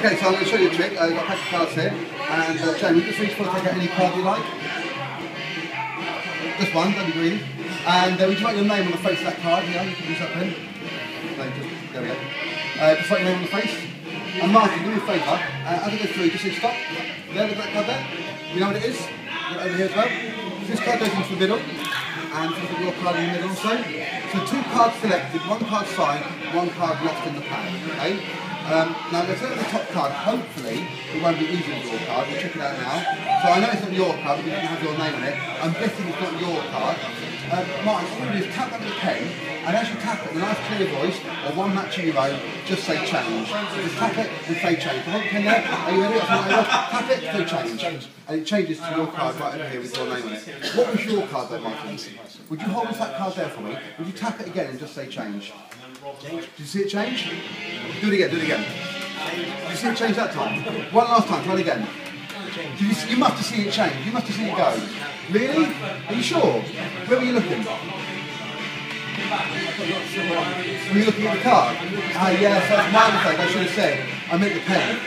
Okay, so I'm going to show you a trick. Uh, I've got a pack of cards here, and uh, Jamie, just reach for take any card you like. Just one, don't be greedy. And uh, would you write your name on the face of that card? Yeah, you can use that pen. No, just, there we go. Uh, just write your name on the face. And Martin, do me a favour. Uh, as I go through, just say stop. There, look at that card there. You know what it is? Over here as well. This card goes into the middle, and you've got your card in the middle also. So two cards selected, one card signed, one card left in the pack. Okay? Um, now at the top card. Hopefully it won't be with your card. We'll check it out now. So I know it's not your card because it doesn't have your name on it. I'm guessing it's not your card. Um, Martin, all you do is tap that with a pen, and as you tap it in a nice clear voice, or one matching your own, just say change. Just tap it and say change. The whole pen there, are you ready? Tap it, say change. And it changes to your card right over here with your name on it. What was your card though, Martin? Would you hold on that card there for me? Would you tap it again and just say change? Did you see it change? Do it again, do it again. Did you see it change that time? One last time, try it again. Did you, see, you must have seen it change. You must have seen it go. Really? Are you sure? Where were you looking? Were you looking at the card? Ah, yes, that's my mistake. I should have said. I meant the pen.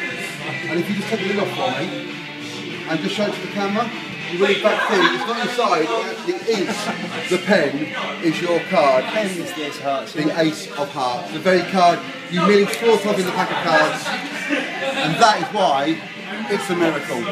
And if you just take the lid off for me and just show it to the camera, you really back thing. It's not inside, it actually is. The pen is your card. Pen is the ace of hearts. The ace of hearts. The very card you merely thought of in the pack of cards. And that is why it's a miracle.